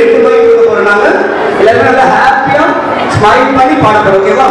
ரெண்டு பைக் கொடுக்க போறோம் நாங்க எல்லாருமே நல்லா ஹாப்பியா ஸ்மைல் பண்ணி பாட போறோம் ஓகேவா